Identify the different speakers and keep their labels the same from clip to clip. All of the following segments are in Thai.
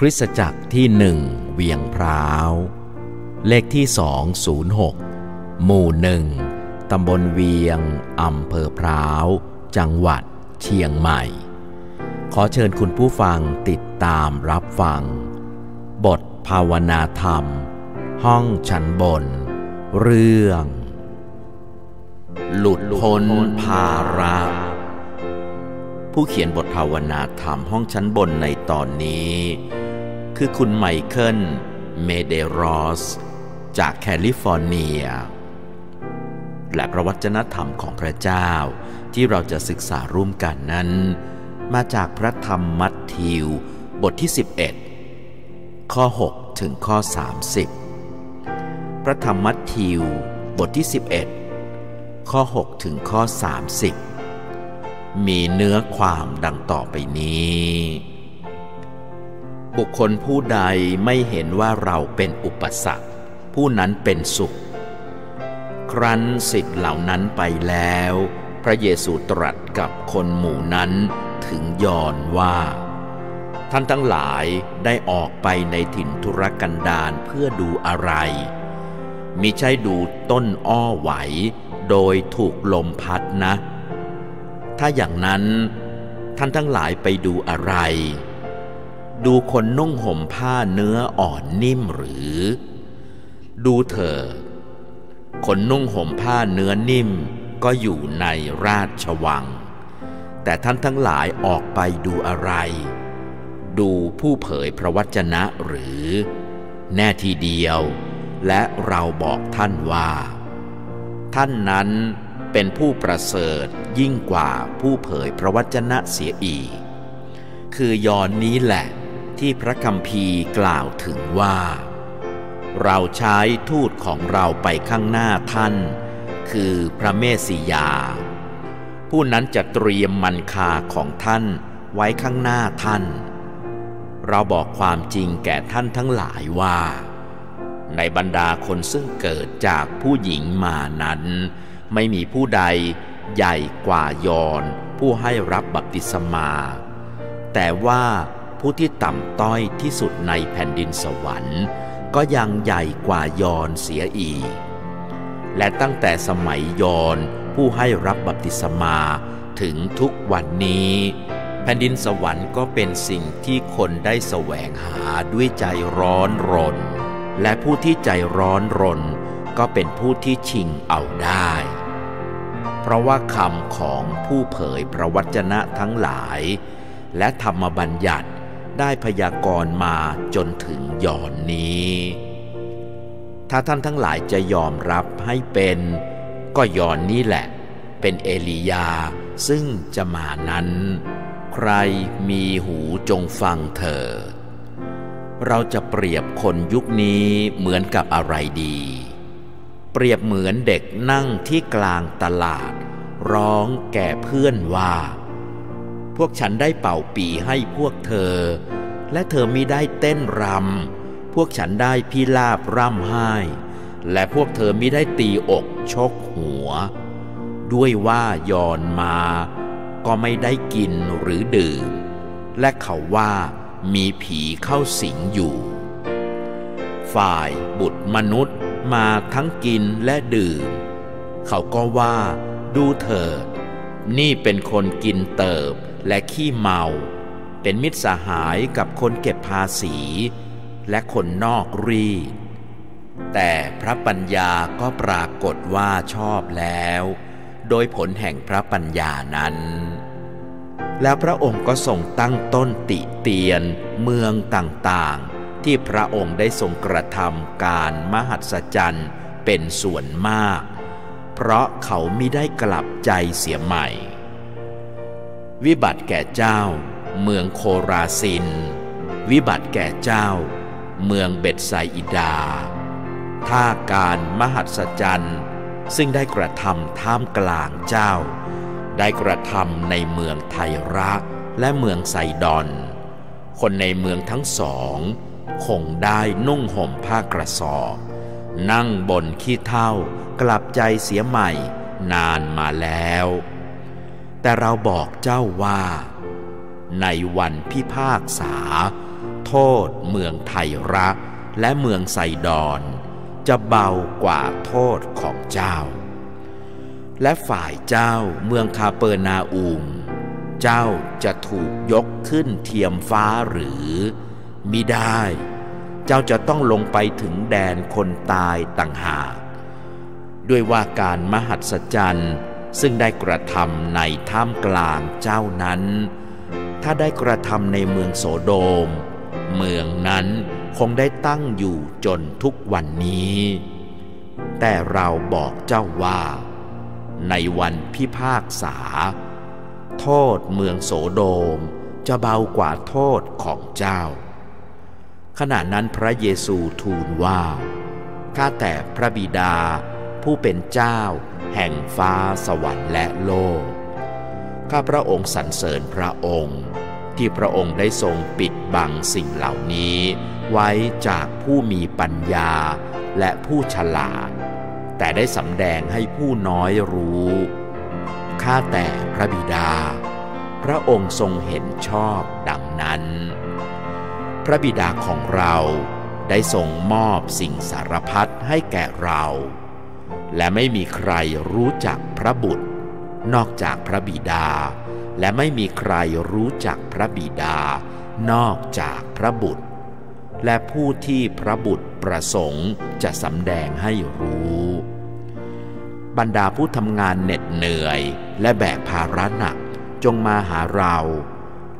Speaker 1: คริสตจักรที่หนึ่งเวียงพร้าว เลขที่ 206 หมู่หนึ่งตำบลเวียงอำเภอพร้าว จังหวัดเชียงใหม่ ขอเชิญคุณผู้ฟังติดตามรับฟัง บทภาวนาธรรม ห้องชั้นบน เรื่อง หลุดพ้นภาระผู้เขียนบทภาวนาธรรมห้องชั้นบนในตอนนี้ คือคุณไมเคิล เมเดรอส จากแคลิฟอร์เนีย และพระวจนะธรรมของพระเจ้าที่เราจะศึกษาร่วมกันนั้น มาจากพระธรรมมัทธิว บทที่ 11 ข้อ 6 ถึงข้อ 30 พระธรรมมัทธิว บทที่ 11 ข้อ 6 ถึงข้อ 30 มีเนื้อความดังต่อไปนี้ บุคคลผู้ใดไม่เห็นว่าเราเป็นอุปสรรค ผู้นั้นเป็นสุข ครั้นสิทธิ์เหล่านั้นไปแล้ว พระเยซูตรัสกับคนหมู่นั้นถึงยอนว่า ท่านทั้งหลายได้ออกไปในถิ่นธุรกันดารเพื่อดูอะไร มิใช่ดูต้นอ้อไหว โดยถูกลมพัดนะ ถ้าอย่างนั้นท่านทั้งหลายไปดูอะไร ดูคนนุ่งห่มผ้าเนื้ออ่อนนิ่มหรือ ดูเถอคนนุ่งห่มผ้าเนื้อนิ่มก็อยู่ในราชวัง แต่ท่านทั้งหลายออกไปดูอะไร ดูผู้เผยพระวจนะหรือ แน่ทีเดียว และเราบอกท่านว่า ท่านนั้นเป็นผู้ประเสริฐยิ่งกว่าผู้เผยพระวจนะเสียอีก คือยอนนี้แหละ ที่พระคัมภีร์กล่าวถึงว่า เราใช้ทูตของเราไปข้างหน้าท่าน คือพระเมสสิยา ผู้นั้นจะเตรียมมันคาของท่านไว้ข้างหน้าท่าน เราบอกความจริงแก่ท่านทั้งหลายว่า ในบรรดาคนซึ่งเกิดจากผู้หญิงมานั้น ไม่มีผู้ใดใหญ่กว่ายอนผู้ให้รับบัพติศมา แต่ว่า ผู้ที่ต่ำต้อยที่สุดในแผ่นดินสวรรค์ ก็ยังใหญ่กว่ายอนเสียอีก และตั้งแต่สมัยยอนผู้ให้รับบัพติศมาถึงทุกวันนี้ แผ่นดินสวรรค์ก็เป็นสิ่งที่คนได้แสวงหาด้วยใจร้อนรน และผู้ที่ใจร้อนรน ก็เป็นผู้ที่ชิงเอาได้ เพราะว่าคำของผู้เผยพระวจนะทั้งหลาย และธรรมบัญญัติ ได้พยากรณ์มาจนถึงย่อนนี้ ถ้าท่านทั้งหลายจะยอมรับให้เป็น ก็ย่อนนี้แหละ เป็นเอลียาซึ่งจะมานั้น ใครมีหูจงฟังเถิดเราจะเปรียบคนยุคนี้เหมือนกับอะไรดี เปรียบเหมือนเด็กนั่งที่กลางตลาด ร้องแก่เพื่อนว่า พวกฉันได้เป่าปีให้พวกเธอ และเธอมิได้เต้นรำพวกฉันได้พิลาบร่ำไห้ และพวกเธอมิได้ตีอกชกหัว ด้วยว่ายอนมา ก็ไม่ได้กินหรือดื่ม และเขาว่ามีผีเข้าสิงอยู่ ฝ่ายบุตรมนุษย์มาทั้งกินและดื่ม เขาก็ว่าดูเถิด นี่เป็นคนกินเติบ และขี้เมา เป็นมิตรสหายกับคนเก็บภาษี และคนนอกรีดแต่พระปัญญาก็ปรากฏว่าชอบแล้ว โดยผลแห่งพระปัญญานั้น แล้วพระองค์ก็ทรงตั้งต้นติเตียนเมืองต่างๆ ที่พระองค์ได้ทรงกระทำการมหัศจรรย์เป็นส่วนมาก เพราะเขามิได้กลับใจเสียใหม่ วิบัติแก่เจ้า เมืองโคราซิน วิบัติแก่เจ้า เมืองเบ็ดไซอิดาถ้าการมหัศจรรย์ซึ่งได้กระทำท่ามกลางเจ้า ได้กระทำในเมืองไทระและเมืองไซดอน คนในเมืองทั้งสอง คงได้นุ่งห่มผ้ากระสอบ นั่งบนขี้เท่ากลับใจเสียใหม่นานมาแล้ว แต่เราบอกเจ้าว่า ในวันพิพากษา โทษเมืองไทระและเมืองไซดอนจะเบากว่าโทษของเจ้า และฝ่ายเจ้าเมืองคาเปอร์นาอูมเจ้าจะถูกยกขึ้นเทียมฟ้าหรือมิได้ เจ้าจะต้องลงไปถึงแดนคนตายต่างหาก ด้วยว่าการมหัศจรรย์ ซึ่งได้กระทำในท่ามกลางเจ้านั้น ถ้าได้กระทำในเมืองโสโดม เมืองนั้นคงได้ตั้งอยู่จนทุกวันนี้ แต่เราบอกเจ้าว่า ในวันพิพากษา โทษเมืองโสโดมจะเบากว่าโทษของเจ้า ขณะนั้นพระเยซูทูลว่า ข้าแต่พระบิดาผู้เป็นเจ้า แห่งฟ้าสวรรค์และโลก ข้าพระองค์สรรเสริญพระองค์ ที่พระองค์ได้ทรงปิดบังสิ่งเหล่านี้ ไว้จากผู้มีปัญญาและผู้ฉลาด แต่ได้สำแดงให้ผู้น้อยรู้ ข้าแต่พระบิดา พระองค์ทรงเห็นชอบดังนั้น พระบิดาของเราได้ทรงมอบสิ่งสารพัดให้แก่เรา และไม่มีใครรู้จักพระบุตร นอกจากพระบิดา และไม่มีใครรู้จักพระบิดา นอกจากพระบุตร และผู้ที่พระบุตรประสงค์จะสำแดงให้รู้ บรรดาผู้ทำงานเหน็ดเหนื่อย และแบกภาระหนักจงมาหาเรา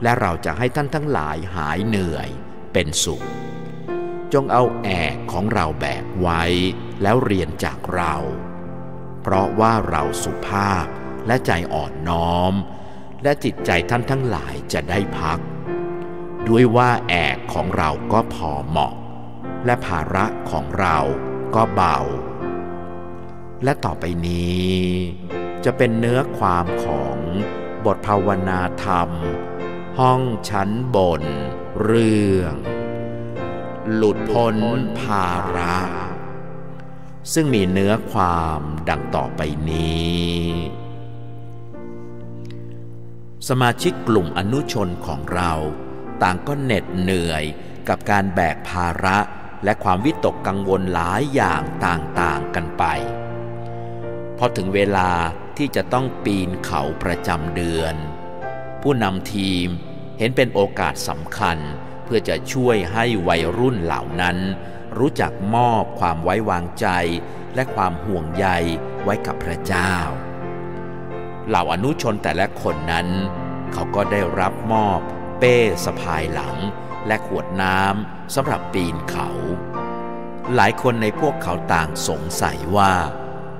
Speaker 1: และเราจะให้ท่านทั้งหลายหายเหนื่อยเป็นสุข จงเอาแอกของเราแบกไว้ แล้วเรียนจากเรา เพราะว่าเราสุภาพและใจอ่อนน้อม และจิตใจท่านทั้งหลายจะได้พัก ด้วยว่าแอกของเราก็พอเหมาะ และภาระของเราก็เบา และต่อไปนี้ จะเป็นเนื้อความของบทภาวนาธรรม ห้องชั้นบน เรื่อง หลุดพ้นภาระ ซึ่งมีเนื้อความดังต่อไปนี้ สมาชิกกลุ่มอนุชนของเรา ต่างก็เหน็ดเหนื่อยกับการแบกภาระและความวิตกกังวลหลายอย่างต่างๆกันไป พอถึงเวลาที่จะต้องปีนเขาประจำเดือน ผู้นำทีมเห็นเป็นโอกาสสำคัญ เพื่อจะช่วยให้วัยรุ่นเหล่านั้น รู้จักมอบความไว้วางใจ และความห่วงใยไว้กับพระเจ้า เหล่าอนุชนแต่ละคนนั้น เขาก็ได้รับมอบเป้สะพายหลัง และขวดน้ำสำหรับปีนเขา หลายคนในพวกเขาต่างสงสัยว่า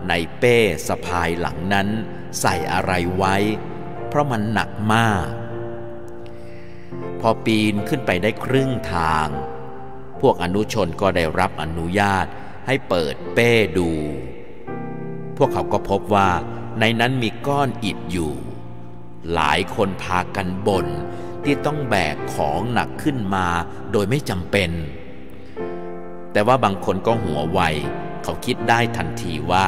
Speaker 1: ในเป้สะพายหลังนั้น ใส่อะไรไว้ เพราะมันหนักมาก อปีนขึ้นไปได้ครึ่งทาง พวกอนุชนก็ได้รับอนุญาตให้เปิดเป้ดู พวกเขาก็พบว่าในนั้นมีก้อนอิฐอยู่ หลายคนพากันบน่นที่ต้องแบกของหนักขึ้นมาโดยไม่จำเป็น แต่ว่าบางคนก็หัวไว เขาคิดได้ทันทีว่า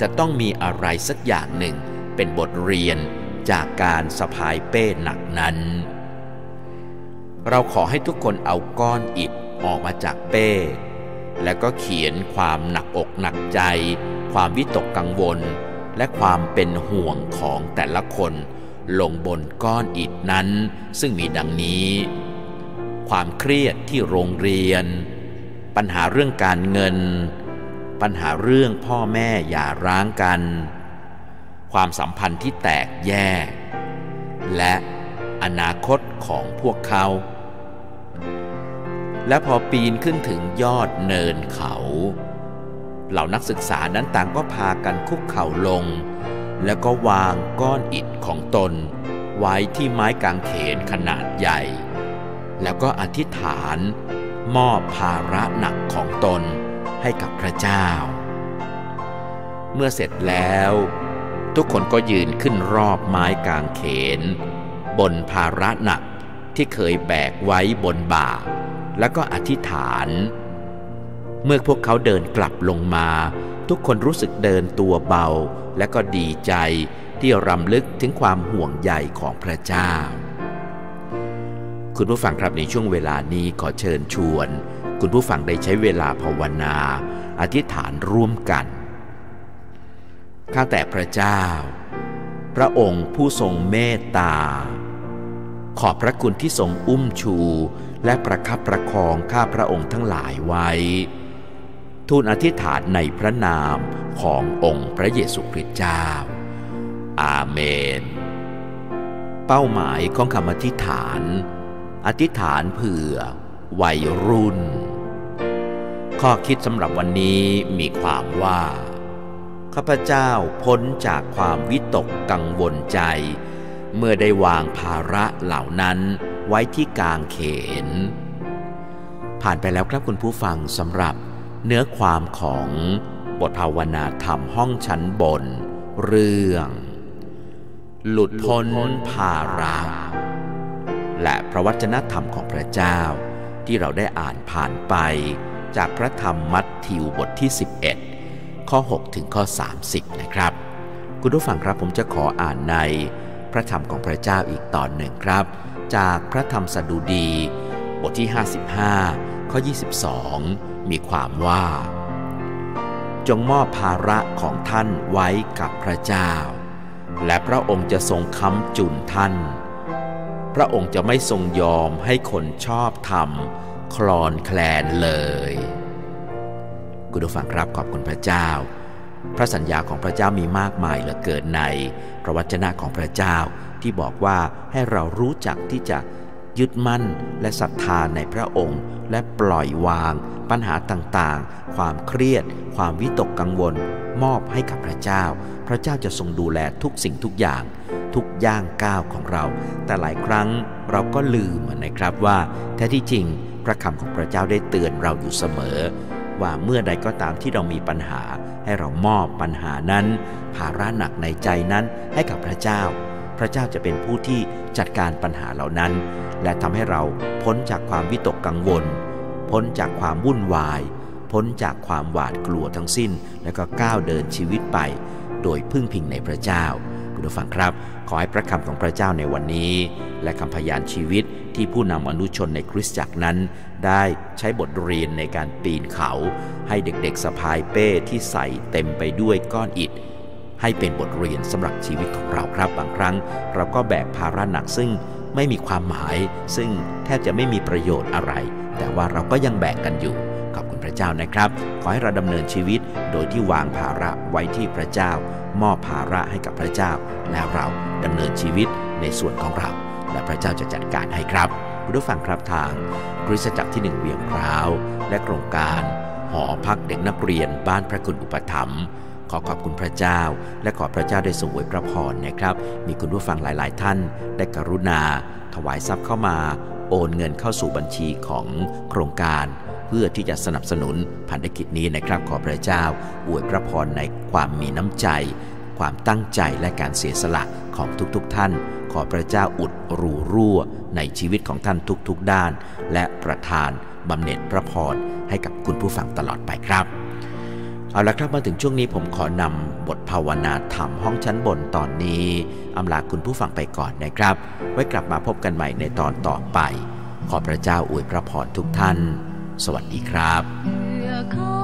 Speaker 1: จะต้องมีอะไรสักอย่างหนึ่งเป็นบทเรียนจากการสะพายเป้หนักนั้น เราขอให้ทุกคนเอาก้อนอิฐออกมาจากเป้ แล้วก็เขียนความหนักอกหนักใจ ความวิตกกังวล และความเป็นห่วงของแต่ละคน ลงบนก้อนอิฐนั้น ซึ่งมีดังนี้ ความเครียดที่โรงเรียน ปัญหาเรื่องการเงิน ปัญหาเรื่องพ่อแม่อย่าร้างกัน ความสัมพันธ์ที่แตกแยก และอนาคตของพวกเขา และพอปีนขึ้นถึงยอดเนินเขา เหล่านักศึกษานั้นต่างก็พากันคุกเข่าลง แล้วก็วางก้อนอิฐของตน ไว้ที่ไม้กางเขนขนาดใหญ่ แล้วก็อธิษฐาน มอบภาระหนักของตนให้กับพระเจ้า เมื่อเสร็จแล้ว ทุกคนก็ยืนขึ้นรอบไม้กางเขน บนภาระหนักที่เคยแบกไว้บนบ่า แล้วก็อธิษฐาน เมื่อพวกเขาเดินกลับลงมา ทุกคนรู้สึกเดินตัวเบา และก็ดีใจที่รำลึกถึงความห่วงใยของพระเจ้า คุณผู้ฟังครับในช่วงเวลานี้ขอเชิญชวน คุณผู้ฟังได้ใช้เวลาภาวนา อธิษฐานร่วมกันข้าแต่พระเจ้า พระองค์ผู้ทรงเมตตา ขอบพระคุณที่ทรงอุ้มชู และประคับประคองข้าพระองค์ทั้งหลายไว้ ทูลอธิษฐานในพระนามขององค์พระเยซูคริสต์เจ้า อาเมน เป้าหมายของคำอธิษฐาน อธิษฐานเผื่อ วัยรุ่น ข้อคิดสำหรับวันนี้มีความว่า ข้าพเจ้าพ้นจากความวิตกกังวลใจ เมื่อได้วางภาระเหล่านั้น ไว้ที่กลางเขน ผ่านไปแล้วครับคุณผู้ฟังสำหรับเนื้อความของบทภาวนาธรรมห้องชั้นบน เรื่อง หลุดพ้นภาระและพระวจนะธรรมของพระเจ้า ที่เราได้อ่านผ่านไป จากพระธรรมมัทธิวบทที่ 11 ข้อ 6 ถึงข้อ 30 นะครับ คุณผู้ฟังครับผมจะขออ่านในพระธรรมของพระเจ้าอีกตอนหนึ่งครับ จากพระธรรมสดุดี บทที่ 55 ข้อ 22 มีความว่า จงมอบภาระของท่านไว้กับพระเจ้า และพระองค์จะทรงค้ำจุนท่าน พระองค์จะไม่ทรงยอมให้คนชอบธรรมคลอนแคลนเลย คุณผู้ฟังครับขอบคุณพระเจ้า พระสัญญาของพระเจ้ามีมากมายเหลือเกินใน พระวจนะของพระเจ้าที่บอกว่าให้เรารู้จักที่จะยึดมั่นและศรัทธาในพระองค์ และปล่อยวาง ปัญหาต่างๆ ความเครียด ความวิตกกังวล มอบให้กับพระเจ้า พระเจ้าจะทรงดูแลทุกสิ่งทุกอย่าง ทุกย่างก้าวของเรา แต่หลายครั้งเราก็ลืมนะครับว่าแท้ที่จริง พระคำของพระเจ้าได้เตือนเราอยู่เสมอ ว่าเมื่อใดก็ตามที่เรามีปัญหา ให้เรามอบปัญหานั้น ภาระหนักในใจนั้นให้กับพระเจ้า พระเจ้าจะเป็นผู้ที่จัดการปัญหาเหล่านั้น และทำให้เราพ้นจากความวิตกกังวล พ้นจากความวุ่นวาย พ้นจากความหวาดกลัวทั้งสิ้น แล้วก็ก้าวเดินชีวิตไป โดยพึ่งพิงในพระเจ้า ผู้ฟังครับ ขอให้พระคำของพระเจ้าในวันนี้ และคำพยานชีวิตที่ผู้นำอนุชนในคริสตจักรนั้น ได้ใช้บทเรียนในการปีนเขา ให้เด็กๆสะพายเป้ที่ใส่เต็มไปด้วยก้อนอิฐให้เป็นบทเรียนสำหรับชีวิตของเราครับบางครั้ง เราก็แบกภาระหนักซึ่งไม่มีความหมาย ซึ่งแทบจะไม่มีประโยชน์อะไร แต่ว่าเราก็ยังแบกกันอยู่ ขอบคุณพระเจ้านะครับ ขอให้เราดำเนินชีวิตโดยที่วางภาระไว้ที่พระเจ้า มอบภาระให้กับพระเจ้า แล้วเราดำเนินชีวิตในส่วนของเรา และพระเจ้าจะจัดการให้ครับคุณผู้ฟังครับทางคริสตจักรที่หนึ่งเวียงพร้าวและโครงการ หอพักเด็กนักเรียนบ้านพระคุณอุปถัมภ์ขอขอบคุณพระเจ้า และขอพระเจ้าได้ทรงอวยพระพรนะครับ มีคุณผู้ฟังหลาย ๆ ท่านได้กรุณา ถวายทรัพย์เข้ามา โอนเงินเข้าสู่บัญชีของโครงการ เพื่อที่จะสนับสนุนพันธกิจนี้นะครับขอพระเจ้า อวยพระพรในความมีน้ำใจ ความตั้งใจและการเสียสละของทุกๆทท่าน ขอพระเจ้าอุดรูรั่วในชีวิตของท่านทุกๆด้าน และประทานบำเหน็จพระพรให้กับคุณผู้ฟังตลอดไปครับเอาละครับมาถึงช่วงนี้ผมขอนำบทภาวนาธรรมห้องชั้นบนตอนนี้อำลาคุณผู้ฟังไปก่อนนะครับ ไว้กลับมาพบกันใหม่ในตอนต่อไป ขอพระเจ้าอวยพระพรทุกท่าน สวัสดีครับ